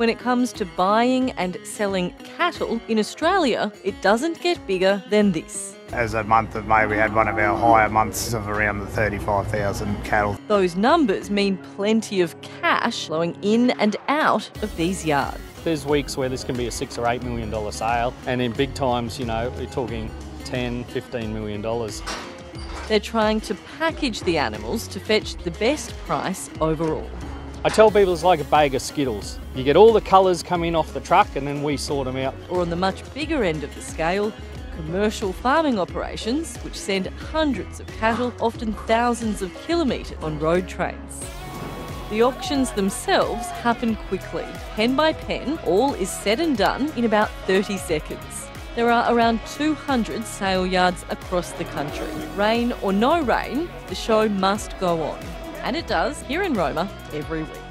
When it comes to buying and selling cattle in Australia, it doesn't get bigger than this. As a month of May, we had one of our higher months of around the 35,000 cattle. Those numbers mean plenty of cash flowing in and out of these yards. There's weeks where this can be a six or eight million dollar sale, and in big times, you know, we're talking 10, 15 million dollars. They're trying to package the animals to fetch the best price overall. I tell people it's like a bag of Skittles. You get all the colours coming off the truck, and then we sort them out. Or on the much bigger end of the scale, commercial farming operations, which send hundreds of cattle, often thousands of kilometres, on road trains. The auctions themselves happen quickly. Pen by pen, all is said and done in about 30 seconds. There are around 200 sale yards across the country. Rain or no rain, the show must go on. And it does here in Roma every week.